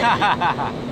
Ha ha ha ha!